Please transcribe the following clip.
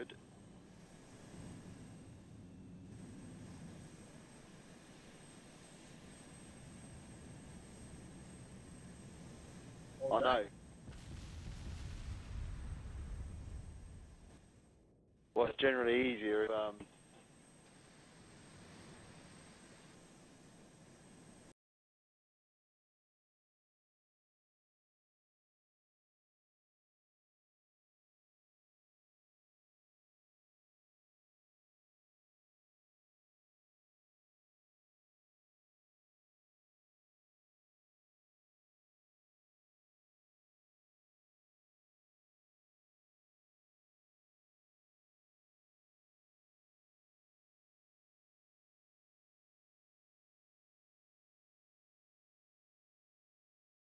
good. Well I done. know. Well, it's generally easier. Um,